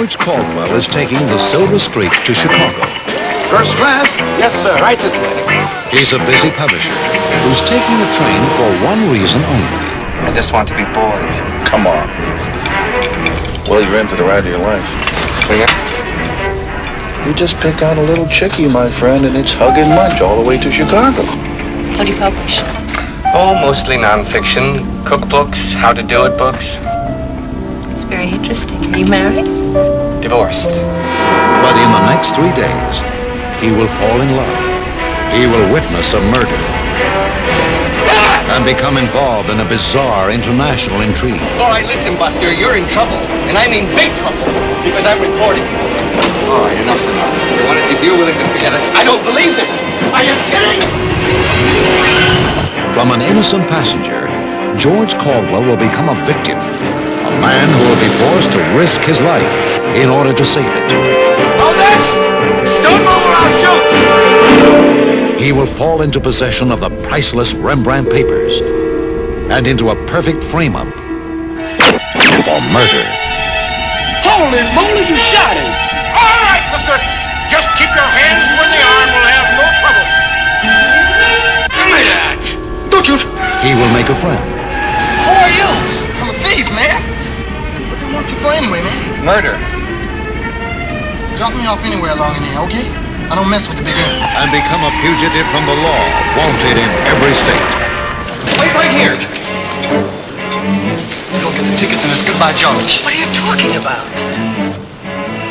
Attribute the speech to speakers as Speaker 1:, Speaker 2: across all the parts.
Speaker 1: George Caldwell is taking the Silver Streak to Chicago.
Speaker 2: First class? Yes, sir. Right this way.
Speaker 1: He's a busy publisher who's taking the train for one reason only.
Speaker 3: I just want to be bored.
Speaker 4: Come on. Well, you're in for the ride of your life. You just pick out a little chickie, my friend, and it's hug and munch all the way to Chicago.
Speaker 5: What do you publish?
Speaker 3: Oh, mostly nonfiction. Cookbooks, how to do it books.
Speaker 5: It's very interesting. Are you married?
Speaker 3: Divorced.
Speaker 1: But in the next three days, he will fall in love. He will witness a murder and become involved in a bizarre international intrigue.
Speaker 3: All right, listen, Buster, you're in trouble. And I mean big trouble. Because I'm reporting you. All right, enough's enough. If, want if you're willing to forget it. I don't believe this. Are you kidding?
Speaker 1: From an innocent passenger, George Caldwell will become a victim. A man who will be forced to risk his life in order to save it.
Speaker 3: Hold it! Don't move or I'll shoot!
Speaker 1: He will fall into possession of the priceless Rembrandt papers and into a perfect frame-up for murder.
Speaker 2: Holy moly, you shot him!
Speaker 6: All right, mister. Just keep your hands where they are and we'll have no trouble. Give me that.
Speaker 2: Don't you?
Speaker 1: He will make a friend.
Speaker 2: Want you for anyway, man?
Speaker 3: Murder.
Speaker 2: Drop me off anywhere along in there, okay? I don't mess with the big gun.
Speaker 1: and become a fugitive from the law, wanted in every state.
Speaker 2: Wait right here. Go get the tickets and it's goodbye, George.
Speaker 3: What are you talking about?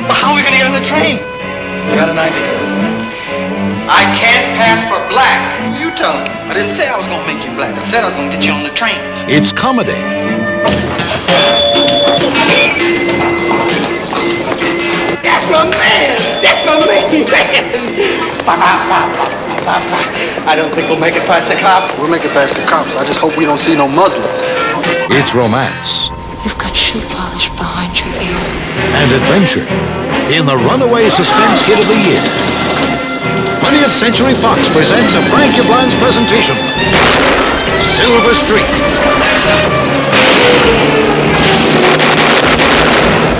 Speaker 3: Well, how are we going to get on the train?
Speaker 2: Got an idea?
Speaker 3: I can't pass for black.
Speaker 2: You tell him. I didn't say I was gonna make you black. I said I was gonna get you on the train.
Speaker 1: It's comedy.
Speaker 6: My man. That's my man.
Speaker 3: I don't think we'll make it past the cop.
Speaker 2: We'll make it past the cops. I just hope we don't see no Muslims.
Speaker 1: It's romance
Speaker 5: You've got shoe polish behind your ear.
Speaker 1: and adventure in the runaway suspense hit of the year. 20th Century Fox presents a Frank Yablans presentation. Silver Streak.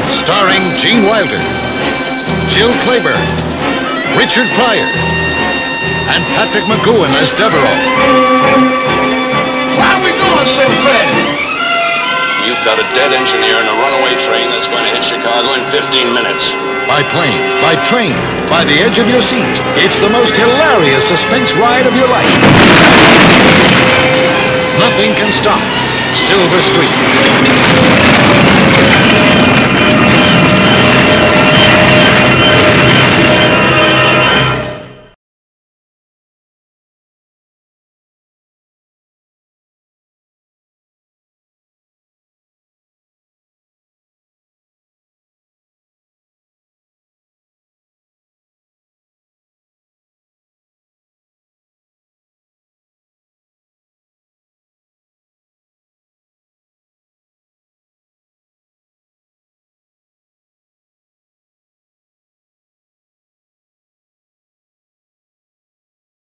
Speaker 1: Starring Gene Wilder, Jill Clayburgh, Richard Pryor, and Patrick McGoohan as Devereau.
Speaker 2: Why are we going so fast?
Speaker 7: You've got a dead engineer in a runaway train that's going to hit Chicago in 15 minutes.
Speaker 1: By plane, by train, by the edge of your seat. It's the most hilarious suspense ride of your life. Nothing can stop Silver Streak.